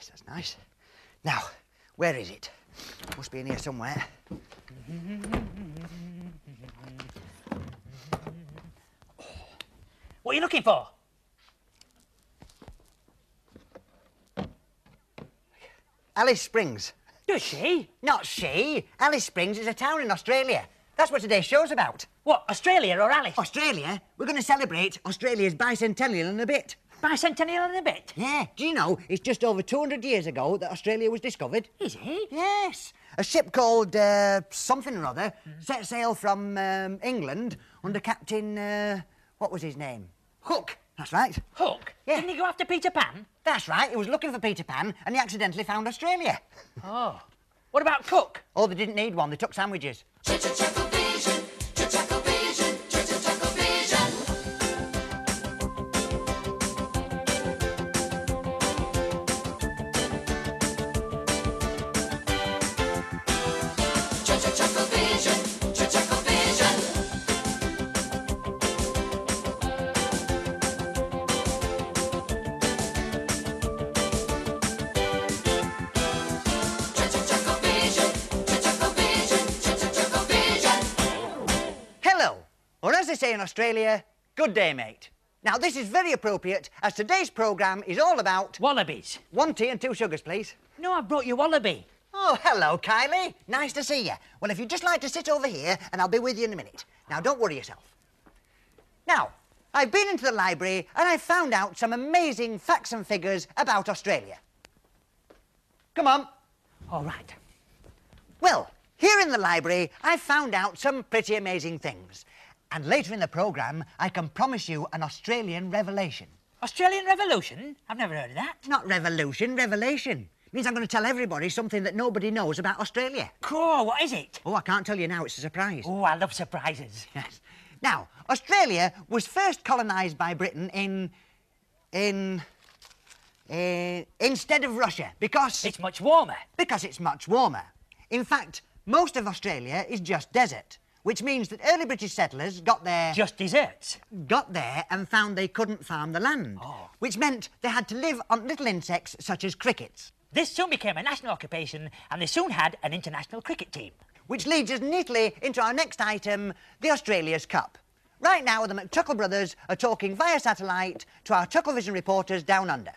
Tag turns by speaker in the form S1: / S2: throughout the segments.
S1: Yes, that's nice. Now, where is it? Must be in here somewhere. Oh.
S2: What are you looking for?
S1: Alice Springs.
S2: Does she?
S1: Not she. Alice Springs is a town in Australia. That's what today's show's about.
S2: What, Australia or Alice?
S1: Australia? We're going to celebrate Australia's bicentennial in a bit.
S2: Bicentennial in a bit.
S1: Yeah. Do you know it's just over 200 years ago that Australia was discovered?
S2: Is it?
S1: Yes. A ship called uh, something or other set sail from um, England under Captain. Uh, what was his name? Hook. That's right.
S2: Hook?
S1: Yeah.
S2: Didn't he go after Peter Pan?
S1: That's right. He was looking for Peter Pan and he accidentally found Australia.
S2: Oh. What about Cook?
S1: Oh, they didn't need one. They took sandwiches. They say in Australia, good day, mate. Now, this is very appropriate as today's programme is all about.
S2: Wallabies.
S1: One tea and two sugars, please.
S2: No, I brought you wallaby.
S1: Oh, hello, Kylie. Nice to see you. Well, if you'd just like to sit over here, and I'll be with you in a minute. Now, don't worry yourself. Now, I've been into the library and I've found out some amazing facts and figures about Australia. Come on.
S2: All right.
S1: Well, here in the library, I've found out some pretty amazing things. And later in the programme, I can promise you an Australian revelation.
S2: Australian Revolution? I've never heard of that.
S1: Not revolution, revelation. means I'm going to tell everybody something that nobody knows about Australia.
S2: Cool, what is it?
S1: Oh, I can't tell you now, it's a surprise.
S2: Oh, I love surprises.
S1: Yes. Now, Australia was first colonised by Britain in. in. in instead of Russia because.
S2: It's much warmer.
S1: because it's much warmer. In fact, most of Australia is just desert, which means that early British settlers got there.
S2: Just desserts.
S1: got there and found they couldn't farm the land,
S2: Oh.
S1: which meant they had to live on little insects such as crickets.
S2: This soon became a national occupation, and they soon had an international cricket team.
S1: Which leads us neatly into our next item, the Australia's Cup. Right now, the McTuckle brothers are talking via satellite to our Chucklevision reporters down under.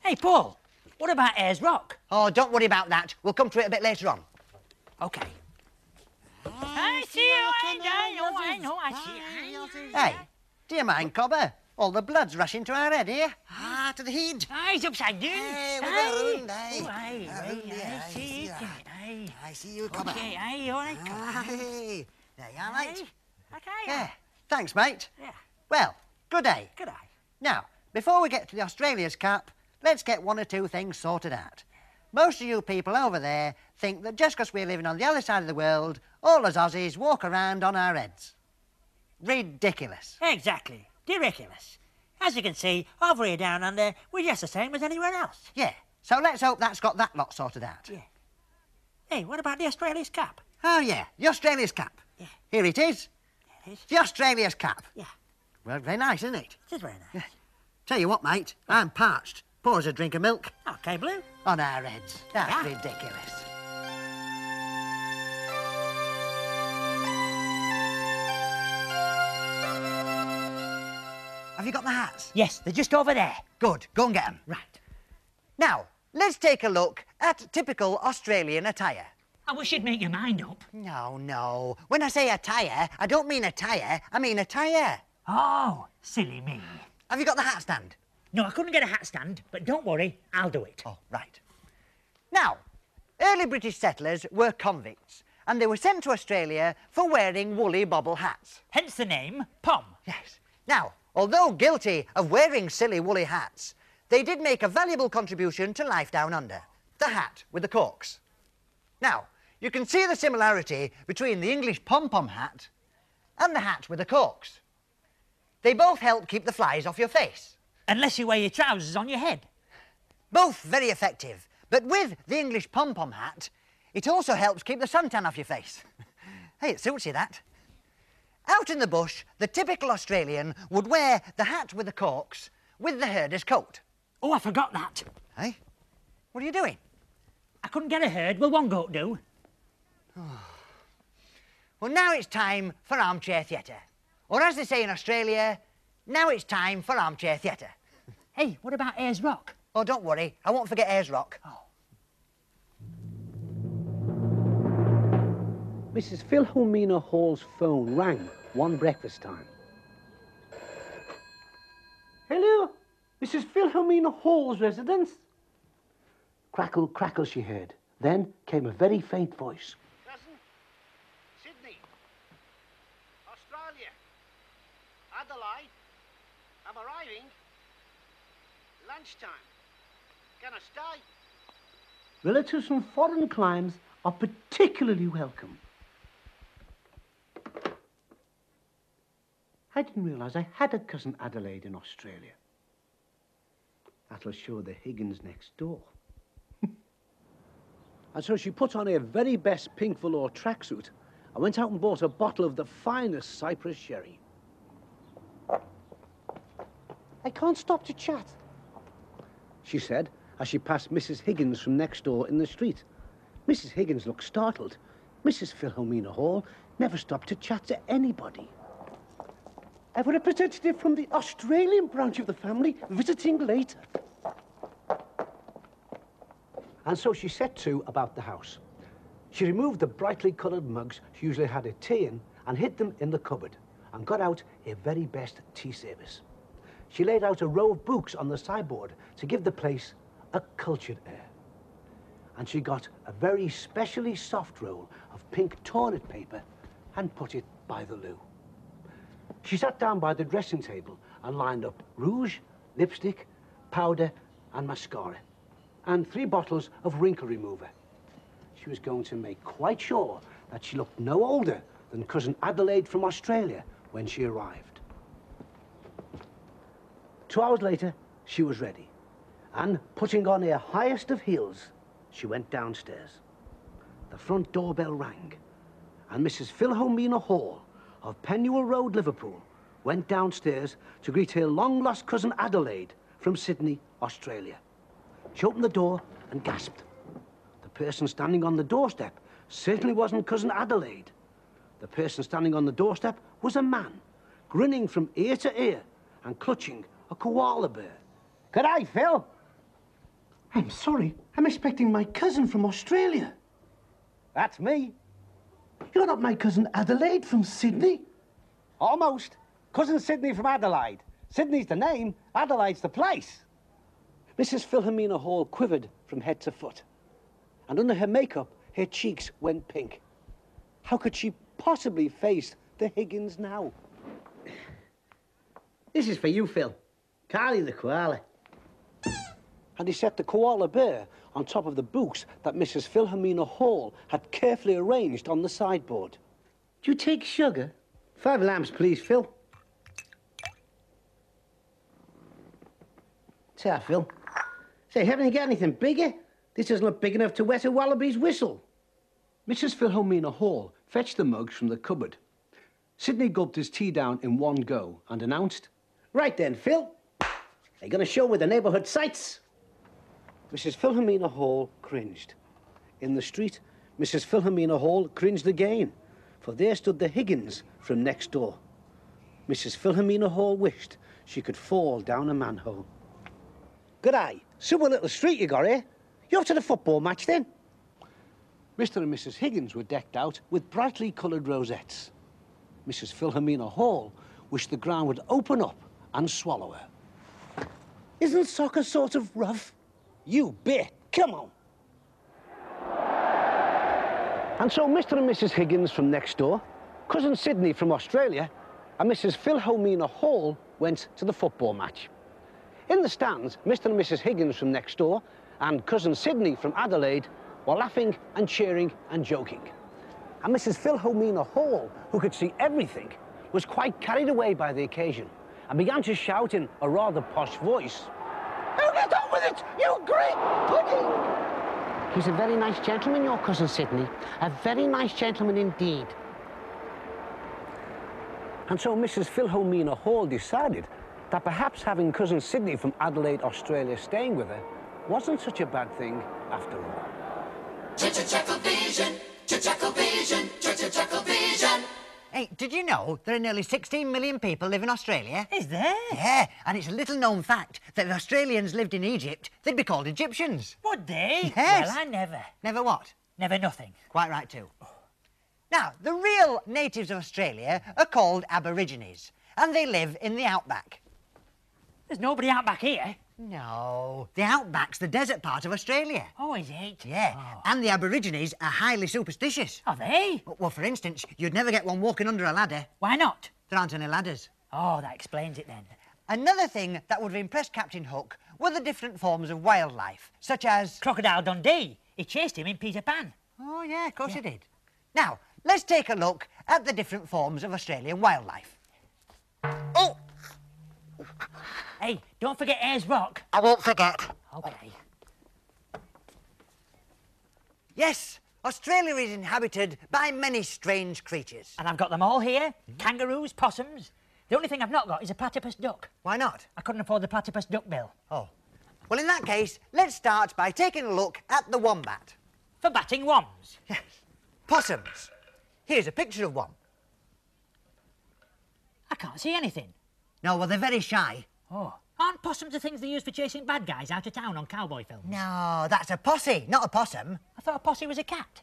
S2: Hey, Paul, what about Ayers Rock?
S1: Oh, don't worry about that. We'll come to it a bit later on.
S2: Okay. I see you, I know, I know, I see.
S1: Hey, do you mind, Cobber? All the blood's rushing to our head here. Ah, to the head.
S2: Eyes upside down.
S1: Hey, we're
S2: Aye.
S1: round, aye.
S2: Oh, aye, aye,
S1: Round, yeah,
S2: aye,
S1: I
S2: see
S1: see
S2: it, aye.
S1: I see you, Cobber.
S2: Okay, aye, all right, come.
S1: Aye. There you are, mate.
S2: Okay,
S1: Yeah. Thanks, mate.
S2: Yeah.
S1: Well, good day.
S2: Good eye.
S1: Now, before we get to the Australia's Cup, let's get one or two things sorted out. Most of you people over there think that just 'cause we're living on the other side of the world, all us Aussies walk around on our heads. Ridiculous.
S2: Exactly. Ridiculous. As you can see, over here down under, we're just the same as anywhere else.
S1: Yeah, so let's hope that's got that lot sorted out.
S2: Yeah. Hey, what about the Australia's Cup?
S1: Oh, yeah, the Australia's Cup.
S2: Yeah.
S1: Here it is.
S2: It is.
S1: The Australia's Cup.
S2: Yeah,
S1: Well, very nice, isn't it?
S2: it is very nice. Yeah.
S1: Tell you what, mate, I'm parched. Pour us a drink of milk
S2: Okay, Blue.
S1: on our heads. That's
S2: Yeah.
S1: ridiculous. Have you got the hats?
S2: Yes, they're just over there.
S1: Good, go and get them.
S2: Right.
S1: Now, let's take a look at typical Australian attire.
S2: I wish you'd make your mind up.
S1: No, no. When I say attire, I don't mean attire, I mean attire.
S2: Oh, silly me.
S1: Have you got the hat stand?
S2: No, I couldn't get a hat stand, but don't worry, I'll do it.
S1: Oh, right. Now, early British settlers were convicts, and they were sent to Australia for wearing woolly bobble hats.
S2: Hence the name Pom.
S1: Yes. Now, although guilty of wearing silly woolly hats, they did make a valuable contribution to life down under the hat with the corks. Now, you can see the similarity between the English pom pom hat and the hat with the corks. They both help keep the flies off your face.
S2: Unless you wear your trousers on your head.
S1: Both very effective, but with the English pom pom hat, it also helps keep the suntan off your face. hey, it suits you that. Out in the bush, the typical Australian would wear the hat with the corks with the herder's coat.
S2: Oh, I forgot that.
S1: Eh? What are you doing?
S2: I couldn't get a herd. Will one goat do?
S1: Well, now it's time for armchair theatre. Or as they say in Australia, now it's time for armchair theatre.
S2: Hey, what about Ayers Rock?
S1: Oh, don't worry, I won't forget Ayers Rock. Oh.
S3: Mrs. Philhelmina Hall's phone rang one breakfast time. Hello, Mrs. Philhelmina Hall's residence? Crackle, crackle, she heard. Then came a very faint voice.
S4: Cousin, Sydney, Australia, Adelaide, I'm arriving. Lunchtime. Can I stay?
S3: Relatives from foreign climes are particularly welcome. I didn't realise I had a cousin Adelaide in Australia. That'll show the Higgins next door. and so she put on her very best pink velour tracksuit and went out and bought a bottle of the finest Cyprus sherry. I can't stop to chat, she said as she passed Mrs. Higgins from next door in the street. Mrs. Higgins looked startled. Mrs. Philhelmina Hall never stopped to chat to anybody. I've a representative from the Australian branch of the family visiting later. And so she set to about the house. She removed the brightly coloured mugs she usually had her tea in and hid them in the cupboard and got out her very best tea service. She laid out a row of books on the sideboard to give the place a cultured air. And she got a very specially soft roll of pink toilet paper and put it by the loo. She sat down by the dressing table and lined up rouge, lipstick, powder, and mascara, and three bottles of wrinkle remover. She was going to make quite sure that she looked no older than cousin Adelaide from Australia when she arrived. Two hours later, she was ready, and putting on her highest of heels, she went downstairs. The front doorbell rang, and Mrs. Philhelmina Hall of Penuel Road, Liverpool, went downstairs to greet her long-lost cousin Adelaide from Sydney, Australia. She opened the door and gasped. The person standing on the doorstep certainly wasn't cousin Adelaide. The person standing on the doorstep was a man, grinning from ear to ear and clutching a koala bear. Good day, Phil. I'm sorry. I'm expecting my cousin from Australia. That's me. You're not my cousin Adelaide from Sydney? Almost. Cousin Sydney from Adelaide. Sydney's the name, Adelaide's the place. Mrs. Philhelmina Hall quivered from head to foot. And under her makeup, her cheeks went pink. How could she possibly face the Higgins now? This is for you, Phil. Carly the koala. And he set the koala bear on top of the books that Mrs. Philhelmina Hall had carefully arranged on the sideboard. Do you take sugar? Five lamps, please, Phil. Say, Phil. Say, haven't you got anything bigger? This doesn't look big enough to wet a wallaby's whistle. Mrs. Philhelmina Hall fetched the mugs from the cupboard. Sidney gulped his tea down in one go and announced, Right then, Phil. Going to show with the neighbourhood sights? Mrs. Philhelmina Hall cringed. In the street, Mrs. Philhelmina Hall cringed again, for there stood the Higgins from next door. Mrs. Philhelmina Hall wished she could fall down a manhole. Good eye. Super little street you got eh? here. You off to the football match then? Mr. and Mrs. Higgins were decked out with brightly coloured rosettes. Mrs. Philhelmina Hall wished the ground would open up and swallow her. Isn't soccer sort of rough? You bet. Come on. And so Mr. and Mrs. Higgins from next door, cousin Sydney from Australia, and Mrs. Philhelmina Hall went to the football match. In the stands, Mr. and Mrs. Higgins from next door and cousin Sydney from Adelaide were laughing and cheering and joking. And Mrs. Philhelmina Hall, who could see everything, was quite carried away by the occasion and began to shout in a rather posh voice, Oh, get on with it, you great pudding! He's a very nice gentleman, your cousin Sydney. A very nice gentleman indeed. And so Mrs. Philhelmina Hall decided that perhaps having cousin Sydney from Adelaide, Australia, staying with her wasn't such a bad thing after all.
S1: Hey, did you know there are nearly 16 million people live in Australia?
S2: Is there?
S1: Yeah, and it's a little known fact that if Australians lived in Egypt, they'd be called Egyptians.
S2: Would they?
S1: Yes.
S2: Well, I never.
S1: Never what?
S2: Never nothing.
S1: Quite right, too. Now, the real natives of Australia are called Aborigines, and they live in the outback.
S2: There's nobody out back here.
S1: No, the outback's the desert part of Australia.
S2: Oh, is it?
S1: Yeah,
S2: Oh.
S1: and the Aborigines are highly superstitious.
S2: Are they?
S1: Well, for instance, you'd never get one walking under a ladder.
S2: Why not?
S1: There aren't any ladders.
S2: Oh, that explains it then.
S1: Another thing that would have impressed Captain Hook were the different forms of wildlife, such as...
S2: Crocodile Dundee. He chased him in Peter Pan.
S1: Oh, yeah, of course he did. Now, let's take a look at the different forms of Australian wildlife. Oh,
S2: Hey, don't forget Ayers Rock.
S1: I won't forget.
S2: Okay.
S1: Yes, Australia is inhabited by many strange creatures.
S2: And I've got them all here. Kangaroos, possums. The only thing I've not got is a platypus duck.
S1: Why not?
S2: I couldn't afford the platypus duck bill.
S1: Oh. Well, in that case, let's start by taking a look at the wombat.
S2: For batting wombs?
S1: Yes. Possums. Here's a picture of one.
S2: I can't see anything.
S1: No, well, they're very shy.
S2: Oh. Aren't possums the things they use for chasing bad guys out of town on cowboy films?
S1: No, that's a posse, not a possum.
S2: I thought a posse was a cat.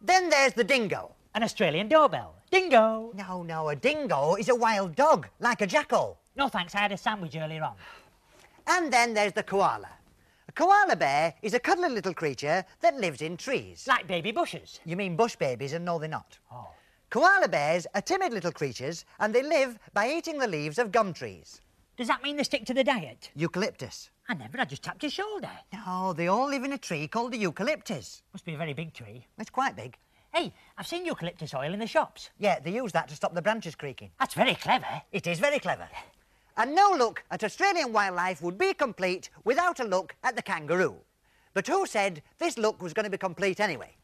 S1: Then there's the dingo.
S2: An Australian doorbell. Dingo.
S1: No, no, a dingo is a wild dog, like a jackal.
S2: No thanks, I had a sandwich earlier on.
S1: And then there's the koala. A koala bear is a cuddly little creature that lives in trees.
S2: Like baby bushes.
S1: You mean bush babies, and no, they're not.
S2: Oh.
S1: Koala bears are timid little creatures, and they live by eating the leaves of gum trees.
S2: Does that mean they stick to the diet?
S1: Eucalyptus.
S2: I never, I just tapped your shoulder.
S1: No, they all live in a tree called the eucalyptus.
S2: Must be a very big tree.
S1: It's quite big.
S2: Hey, I've seen eucalyptus oil in the shops.
S1: Yeah, they use that to stop the branches creaking.
S2: That's very clever.
S1: It is very clever. And no look at Australian wildlife would be complete without a look at the kangaroo. But who said this look was going to be complete anyway?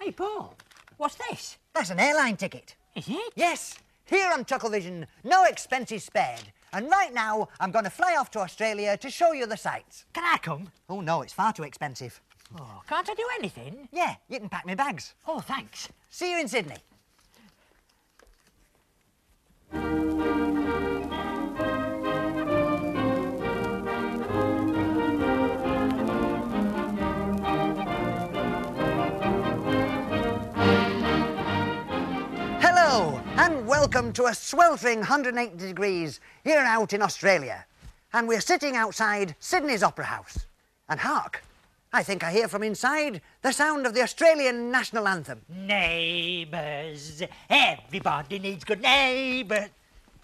S2: Hey, Paul, what's this?
S1: That's an airline ticket.
S2: Is it?
S1: Yes, here on Chucklevision, no expenses spared. And right now, I'm going to fly off to Australia to show you the sights.
S2: Can I come?
S1: Oh no, it's far too expensive.
S2: Oh, can't I do anything?
S1: Yeah, you can pack my bags.
S2: Oh, thanks.
S1: See you in Sydney. Welcome to a sweltering 180 degrees here out in Australia. And we're sitting outside Sydney's Opera House. And hark, I think I hear from inside the sound of the Australian national anthem.
S2: Neighbours, everybody needs good neighbours.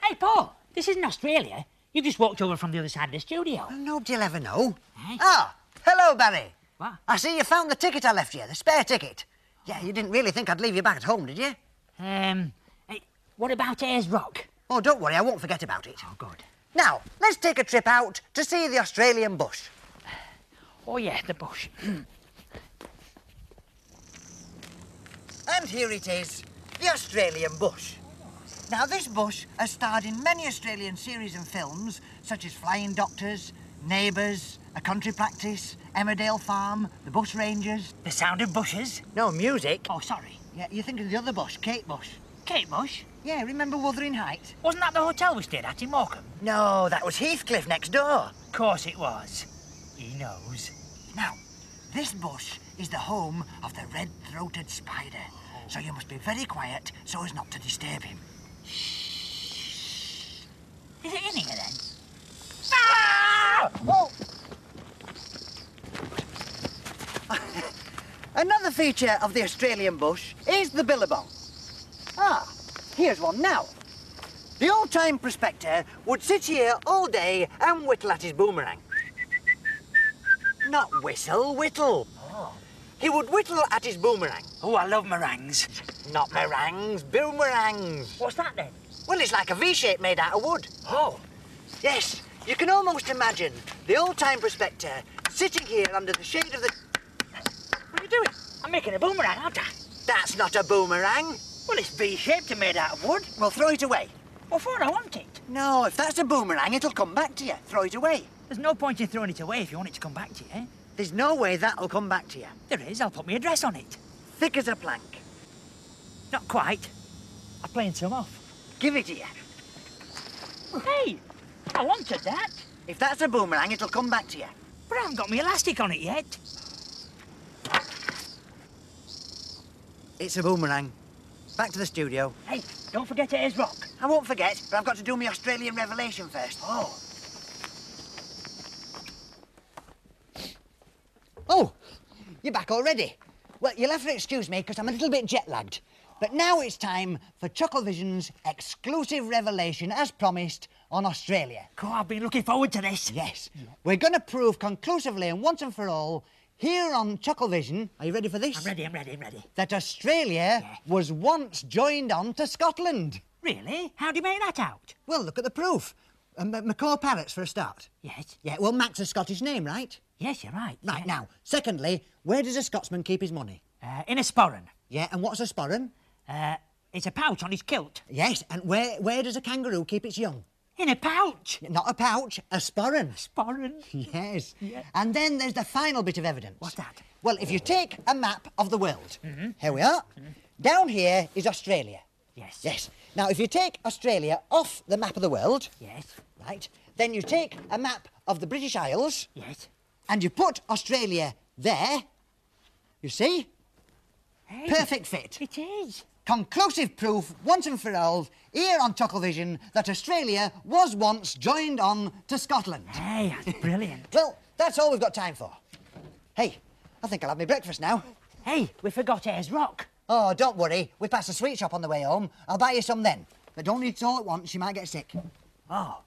S2: Hey, Paul, this isn't Australia. You've just walked over from the other side of the studio.
S1: Well, nobody'll ever know.
S2: Eh?
S1: Ah, hello, Barry.
S2: What?
S1: I see you found the ticket I left you, the spare ticket. Yeah, you didn't really think I'd leave you back at home, did you?
S2: Um, what about Ayers Rock?
S1: Oh, don't worry, I won't forget about it.
S2: Oh, good.
S1: Now, let's take a trip out to see the Australian bush.
S2: Oh, yeah, the bush.
S1: And here it is, the Australian bush. Now, this bush has starred in many Australian series and films, such as Flying Doctors, Neighbours, A Country Practice, Emmerdale Farm, The Bush Rangers.
S2: the sound of bushes?
S1: No, music.
S2: Oh, sorry.
S1: Yeah, you're thinking of the other bush, Kate Bush.
S2: Kate Bush?
S1: Yeah, remember Wuthering Heights?
S2: Wasn't that the hotel we stayed at in Morecambe?
S1: No, that was Heathcliff next door.
S2: Of course it was. He knows.
S1: Now, this bush is the home of the red-throated spider, so you must be very quiet so as not to disturb him. Shh.
S2: Is it in here then? Ah!
S1: Oh! Another feature of the Australian bush is the billabong. Ah, here's one now. The old-time prospector would sit here all day and whittle at his boomerang. Not whistle, whittle. He would whittle at his boomerang.
S2: Oh, I love meringues.
S1: Not meringues, boomerangs.
S2: What's that then?
S1: Well, it's like a V-shape made out of wood.
S2: Oh,
S1: Yes, you can almost imagine the old-time prospector sitting here under the shade of the...
S2: what are you doing? I'm making a boomerang, aren't I?
S1: That's not a boomerang.
S2: Well, it's V-shaped and made out of wood.
S1: Well, throw it away.
S2: What for? I want it.
S1: No, if that's a boomerang, it'll come back to you. Throw it away.
S2: There's no point in throwing it away if you want it to come back to you. eh?
S1: There's no way that'll come back to you.
S2: There is. I'll put my address on it.
S1: Thick as a plank.
S2: Not quite. I'm playing some off.
S1: Give it to you.
S2: Hey, I wanted that,
S1: If that's a boomerang, it'll come back to you.
S2: but I haven't got my elastic on it yet.
S1: It's a boomerang. Back to the studio.
S2: Hey, don't forget Ayers Rock.
S1: I won't forget, but I've got to do my Australian revelation first.
S2: Oh.
S1: Oh, you're back already. Well, you'll have to excuse me because I'm a little bit jet lagged. But now it's time for Chucklevision's exclusive revelation, as promised, on Australia.
S2: Cool, I've been looking forward to this.
S1: Yes, we're going to prove conclusively and once and for all here on Chucklevision. Are you ready for this?
S2: I'm ready, I'm ready, I'm ready.
S1: That Australia
S2: Yeah.
S1: was once joined on to Scotland.
S2: Really? How do you make that out?
S1: Well, look at the proof. Um, Macaw parrots for a start.
S2: Yes.
S1: Yeah, well, Mac's a Scottish name, right?
S2: Yes, you're right.
S1: Right,
S2: yeah.
S1: now, secondly, where does a Scotsman keep his money?
S2: Uh, in a sporran.
S1: Yeah, and what's a sporran?
S2: Uh, it's a pouch on his kilt.
S1: Yes, and where, where does a kangaroo keep its young?
S2: In a pouch.
S1: Not a pouch, a sporran.
S2: A sporran.
S1: Yes. And then there's the final bit of evidence.
S2: What's that?
S1: Well, if you take a map of the world, mm-hmm. here we are. Down here is Australia.
S2: Yes.
S1: Yes. Now, if you take Australia off the map of the world,
S2: Yes.
S1: right, then you take a map of the British Isles
S2: Yes.
S1: and you put Australia there. You see?
S2: Hey,
S1: Perfect fit.
S2: It is.
S1: Conclusive proof, once and for all, here on Chucklevision, that Australia was once joined on to Scotland.
S2: Hey, that's brilliant.
S1: Well, that's all we've got time for. Hey, I think I'll have my breakfast now.
S2: hey, we forgot Ayers Rock.
S1: Oh, don't worry. We passed a sweet shop on the way home. I'll buy you some then. But don't eat it all at once, you might get sick.
S2: Oh,